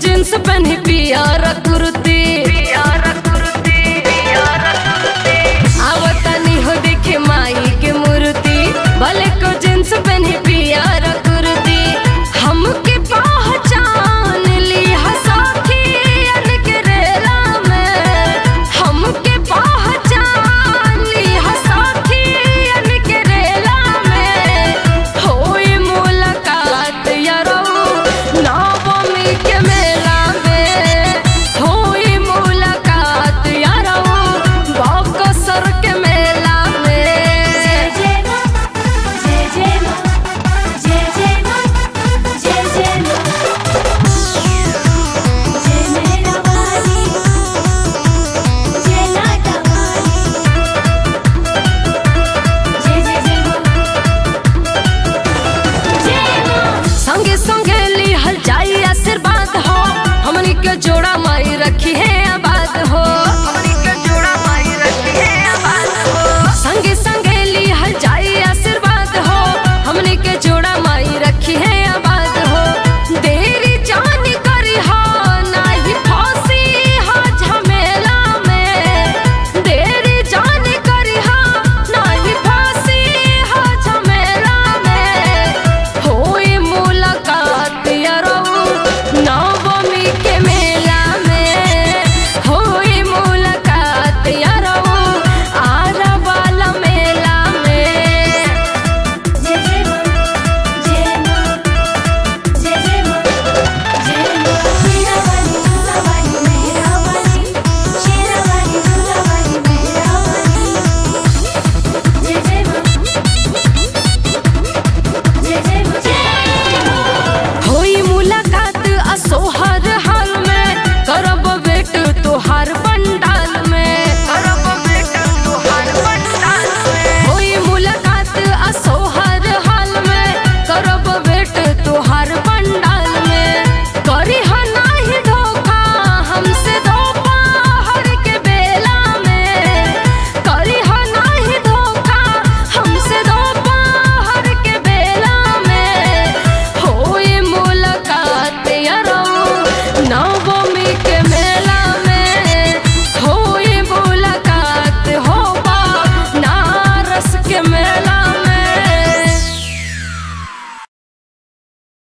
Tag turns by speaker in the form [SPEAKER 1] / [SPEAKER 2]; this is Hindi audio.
[SPEAKER 1] जींस पहनी पिया कुर्ती।